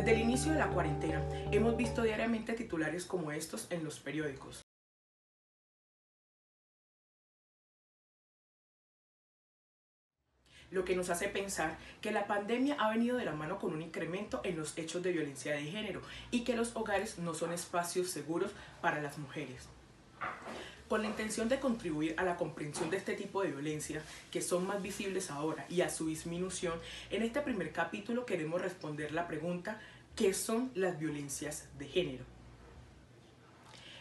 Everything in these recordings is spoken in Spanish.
Desde el inicio de la cuarentena hemos visto diariamente titulares como estos en los periódicos. lo que nos hace pensar que la pandemia ha venido de la mano con un incremento en los hechos de violencia de género y que los hogares no son espacios seguros para las mujeres. Con la intención de contribuir a la comprensión de este tipo de violencia, que son más visibles ahora, y a su disminución, en este primer capítulo queremos responder la pregunta ¿qué son las violencias de género?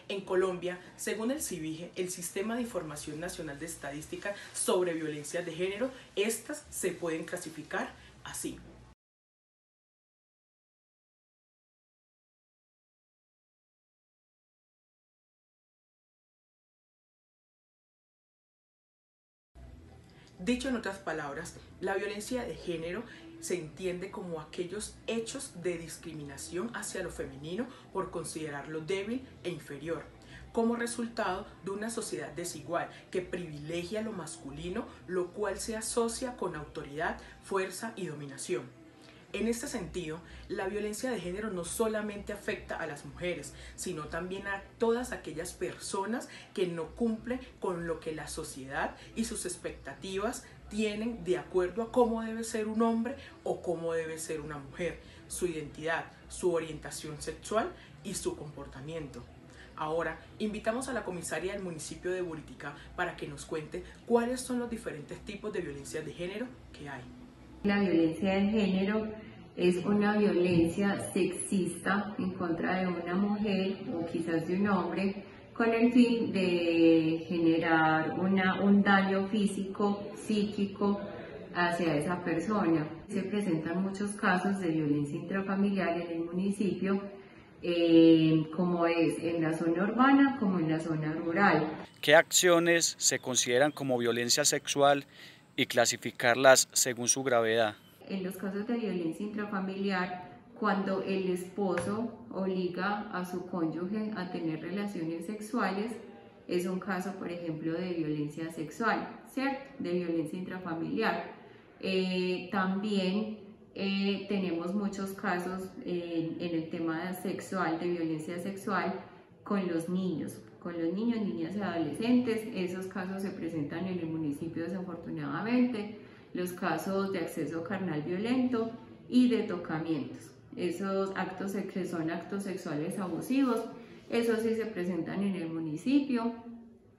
En Colombia, según el CIVIGE, el Sistema de Información Nacional de Estadística sobre Violencias de Género, estas se pueden clasificar así. Dicho en otras palabras, la violencia de género se entiende como aquellos hechos de discriminación hacia lo femenino por considerarlo débil e inferior, como resultado de una sociedad desigual que privilegia lo masculino, lo cual se asocia con autoridad, fuerza y dominación. En este sentido, la violencia de género no solamente afecta a las mujeres, sino también a todas aquellas personas que no cumplen con lo que la sociedad y sus expectativas tienen de acuerdo a cómo debe ser un hombre o cómo debe ser una mujer, su identidad, su orientación sexual y su comportamiento. Ahora, invitamos a la comisaria del municipio de Buritica para que nos cuente cuáles son los diferentes tipos de violencia de género que hay. La violencia de género es una violencia sexista en contra de una mujer o quizás de un hombre con el fin de generar una, un daño físico, psíquico hacia esa persona. Se presentan muchos casos de violencia intrafamiliar en el municipio, eh, como es en la zona urbana como en la zona rural. ¿Qué acciones se consideran como violencia sexual y clasificarlas según su gravedad? En los casos de violencia intrafamiliar, cuando el esposo obliga a su cónyuge a tener relaciones sexuales, es un caso, por ejemplo, de violencia sexual, ¿cierto? De violencia intrafamiliar. Eh, también eh, tenemos muchos casos en el tema sexual, de violencia sexual, con los niños, con los niños, niñas y adolescentes. Esos casos se presentan en el municipio desafortunadamente. Los casos de acceso carnal violento y de tocamientos esos actos que son actos sexuales abusivos, esos sí se presentan en el municipio,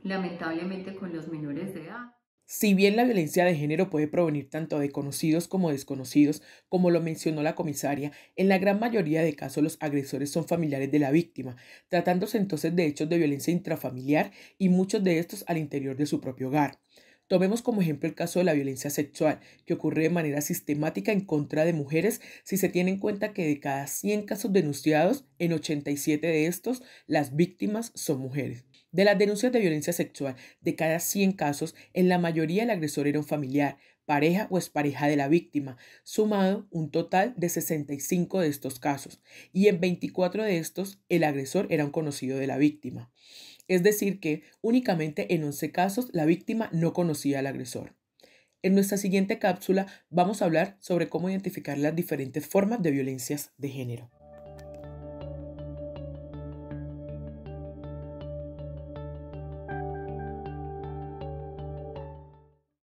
lamentablemente con los menores de edad. Si bien la violencia de género puede provenir tanto de conocidos como desconocidos, como lo mencionó la comisaria, en la gran mayoría de casos los agresores son familiares de la víctima, tratándose entonces de hechos de violencia intrafamiliar y muchos de estos al interior de su propio hogar. Tomemos como ejemplo el caso de la violencia sexual, que ocurre de manera sistemática en contra de mujeres si se tiene en cuenta que de cada 100 casos denunciados, en 87 de estos, las víctimas son mujeres. De las denuncias de violencia sexual, de cada 100 casos, en la mayoría el agresor era un familiar, pareja o expareja de la víctima, sumado un total de 65 de estos casos, y en 24 de estos el agresor era un conocido de la víctima. Es decir, que únicamente en 11 casos la víctima no conocía al agresor. En nuestra siguiente cápsula vamos a hablar sobre cómo identificar las diferentes formas de violencias de género.